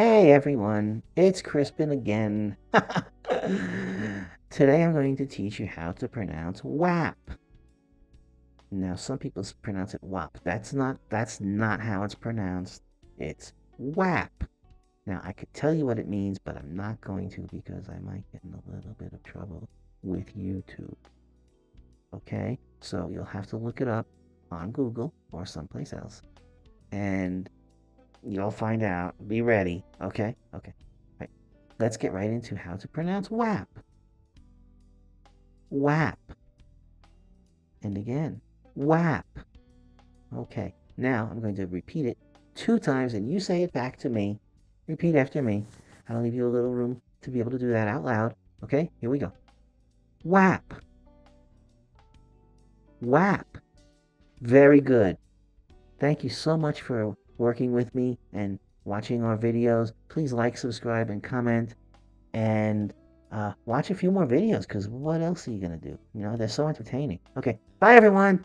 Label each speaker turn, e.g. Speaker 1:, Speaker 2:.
Speaker 1: Hey everyone, it's Crispin again. Today I'm going to teach you how to pronounce WAP. Now some people pronounce it WAP. That's not that's not how it's pronounced. It's WAP. Now I could tell you what it means, but I'm not going to because I might get in a little bit of trouble with YouTube. Okay? So you'll have to look it up on Google or someplace else. And you'll find out. Be ready. Okay? Okay. Right. Let's get right into how to pronounce WAP. WAP. And again, WAP. Okay. Now I'm going to repeat it two times and you say it back to me. Repeat after me. I'll leave you a little room to be able to do that out loud. Okay? Here we go. WAP. WAP. Very good. Thank you so much for working with me and watching our videos. Please like, subscribe, and comment. And uh, watch a few more videos because what else are you going to do? You know, they're so entertaining. Okay. Bye, everyone.